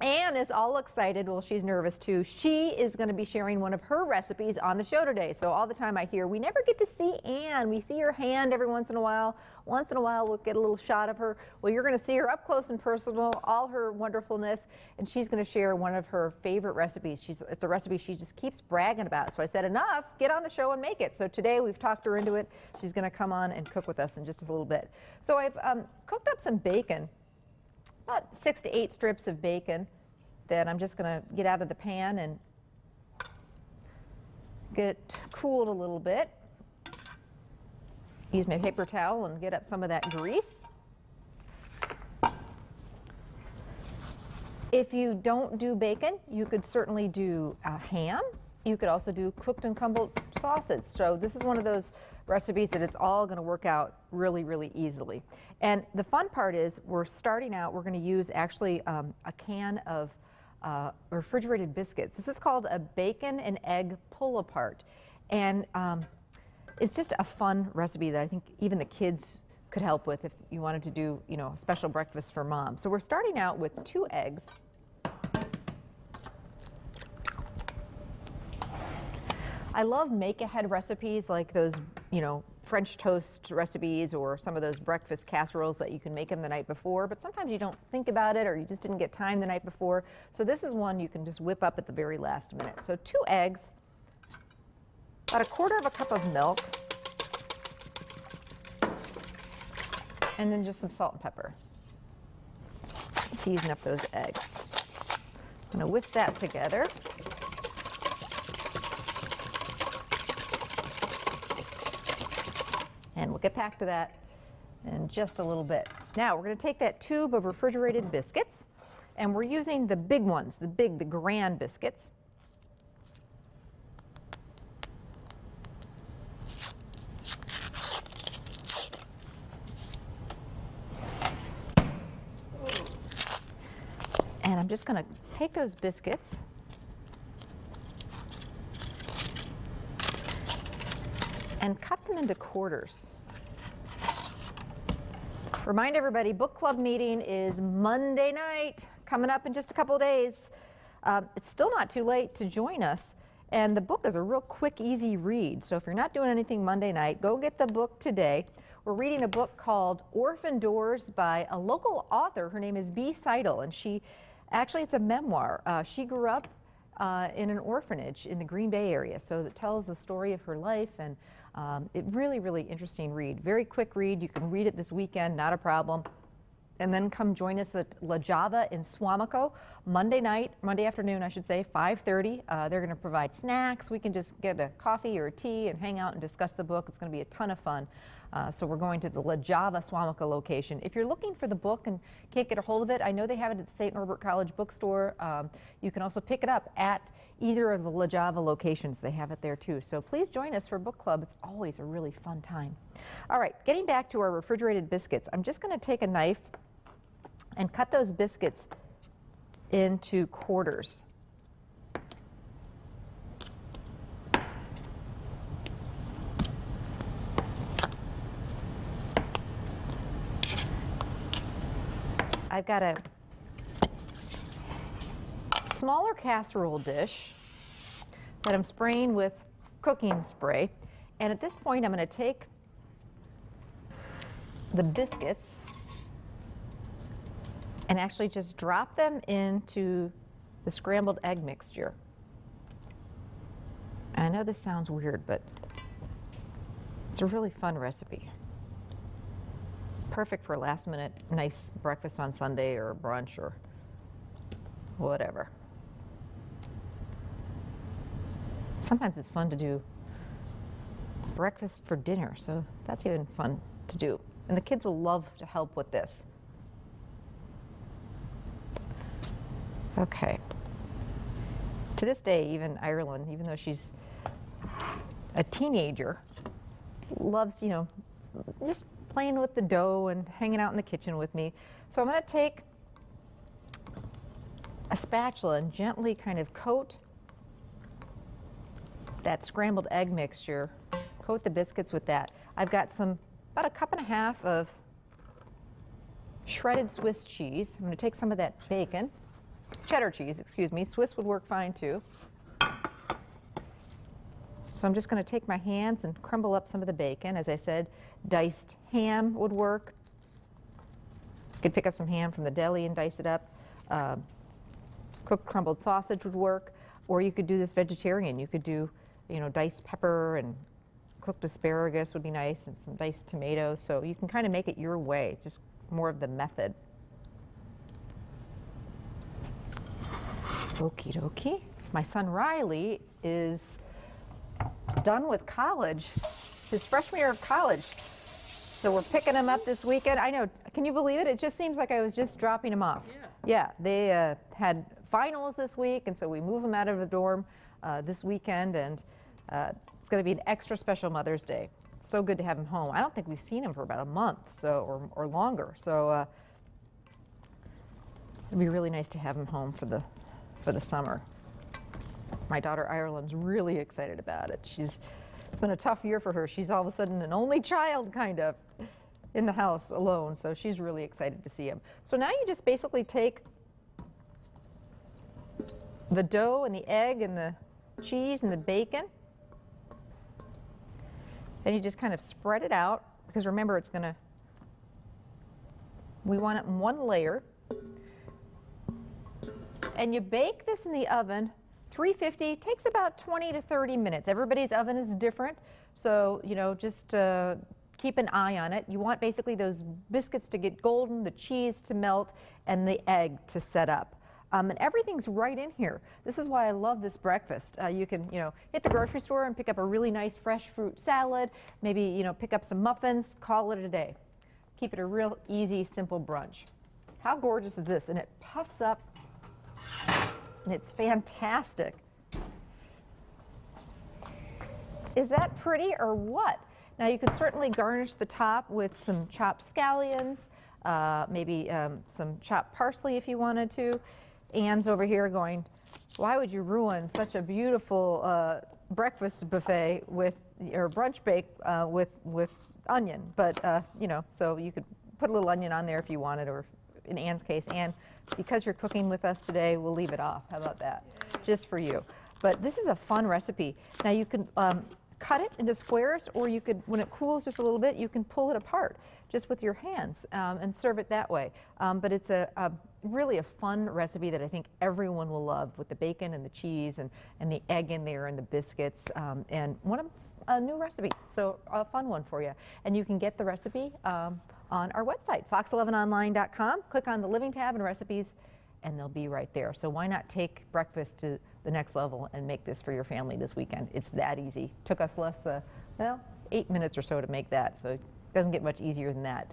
Anne is all excited. Well, she's nervous too. She is going to be sharing one of her recipes on the show today. So all the time I hear, we never get to see Anne. We see her hand every once in a while. Once in a while, we'll get a little shot of her. Well, you're going to see her up close and personal, all her wonderfulness, and she's going to share one of her favorite recipes. She's, it's a recipe she just keeps bragging about. So I said, enough, get on the show and make it. So today we've talked her into it. She's going to come on and cook with us in just a little bit. So I've um, cooked up some bacon about six to eight strips of bacon that I'm just going to get out of the pan and get it cooled a little bit. Use my paper towel and get up some of that grease. If you don't do bacon, you could certainly do a ham. You could also do cooked and crumbled sausage. So this is one of those recipes that it's all going to work out really, really easily. And the fun part is we're starting out, we're going to use actually um, a can of uh, refrigerated biscuits. This is called a bacon and egg pull apart. And um, it's just a fun recipe that I think even the kids could help with if you wanted to do, you know, a special breakfast for mom. So we're starting out with two eggs. I love make-ahead recipes like those, you know, French toast recipes or some of those breakfast casseroles that you can make them the night before, but sometimes you don't think about it or you just didn't get time the night before. So this is one you can just whip up at the very last minute. So two eggs, about a quarter of a cup of milk, and then just some salt and pepper. Season up those eggs. I'm to whisk that together. We'll get back to that in just a little bit. Now we're going to take that tube of refrigerated biscuits and we're using the big ones, the big, the grand biscuits. And I'm just going to take those biscuits and cut them into quarters. Remind everybody, book club meeting is Monday night, coming up in just a couple days. Uh, it's still not too late to join us. And the book is a real quick, easy read. So if you're not doing anything Monday night, go get the book today. We're reading a book called Orphan Doors by a local author. Her name is Bee Seidel, and she actually it's a memoir. Uh, she grew up uh, in an orphanage in the Green Bay area, so it tells the story of her life and um, it really, really interesting read. Very quick read. You can read it this weekend, not a problem. And then come join us at La Java in Suamico Monday night, Monday afternoon, I should say, 5:30. Uh, they're going to provide snacks. We can just get a coffee or a tea and hang out and discuss the book. It's going to be a ton of fun. Uh, so we're going to the La Java Suamico location. If you're looking for the book and can't get a hold of it, I know they have it at the St. Norbert College bookstore. Um, you can also pick it up at either of the La Java locations. They have it there too. So please join us for book club. It's always a really fun time. All right, getting back to our refrigerated biscuits, I'm just going to take a knife and cut those biscuits into quarters. I've got a smaller casserole dish that I'm spraying with cooking spray. And at this point, I'm going to take the biscuits and actually just drop them into the scrambled egg mixture. I know this sounds weird, but it's a really fun recipe. Perfect for last minute nice breakfast on Sunday or brunch or whatever. Sometimes it's fun to do breakfast for dinner, so that's even fun to do. And the kids will love to help with this. Okay. To this day, even Ireland, even though she's a teenager, loves, you know, just playing with the dough and hanging out in the kitchen with me. So I'm going to take a spatula and gently kind of coat that scrambled egg mixture, coat the biscuits with that. I've got some, about a cup and a half of shredded Swiss cheese. I'm going to take some of that bacon cheddar cheese, excuse me. Swiss would work fine too. So I'm just going to take my hands and crumble up some of the bacon. As I said, diced ham would work. You could pick up some ham from the deli and dice it up. Um, cooked crumbled sausage would work. Or you could do this vegetarian. You could do, you know, diced pepper and cooked asparagus would be nice and some diced tomatoes. So you can kind of make it your way. Just more of the method. Okie dokie. My son Riley is done with college, his freshman year of college. So we're picking him up this weekend. I know, can you believe it? It just seems like I was just dropping him off. Yeah. Yeah, they uh, had finals this week, and so we move him out of the dorm uh, this weekend, and uh, it's going to be an extra special Mother's Day. So good to have him home. I don't think we've seen him for about a month, so or, or longer. So uh, it'd be really nice to have him home for the for the summer. My daughter Ireland's really excited about it. She's it's been a tough year for her. She's all of a sudden an only child, kind of, in the house alone. So she's really excited to see him. So now you just basically take the dough and the egg and the cheese and the bacon, and you just kind of spread it out because remember it's going to. We want it in one layer. And you bake this in the oven 350 takes about 20 to 30 minutes. Everybody's oven is different, so you know just uh, keep an eye on it. You want basically those biscuits to get golden, the cheese to melt, and the egg to set up. Um, and everything's right in here. This is why I love this breakfast. Uh, you can, you know, hit the grocery store and pick up a really nice fresh fruit salad. Maybe, you know, pick up some muffins. Call it a day. Keep it a real easy, simple brunch. How gorgeous is this? And it puffs up and it's fantastic. Is that pretty or what? Now you could certainly garnish the top with some chopped scallions, uh, maybe um, some chopped parsley if you wanted to. Anne's over here going, why would you ruin such a beautiful uh, breakfast buffet with, or brunch bake uh, with, with onion? But, uh, you know, so you could put a little onion on there if you wanted, or in Anne's case, Anne, because you're cooking with us today, we'll leave it off. How about that? Just for you. But this is a fun recipe. Now you can um, cut it into squares, or you could, when it cools just a little bit, you can pull it apart just with your hands um, and serve it that way. Um, but it's a, a, really a fun recipe that I think everyone will love with the bacon and the cheese and, and the egg in there and the biscuits. Um, and one of a new recipe, so a fun one for you. And you can get the recipe um, on our website, fox11online.com. Click on the Living tab and recipes, and they'll be right there. So why not take breakfast to the next level and make this for your family this weekend? It's that easy. Took us less, uh, well, eight minutes or so to make that, so it doesn't get much easier than that.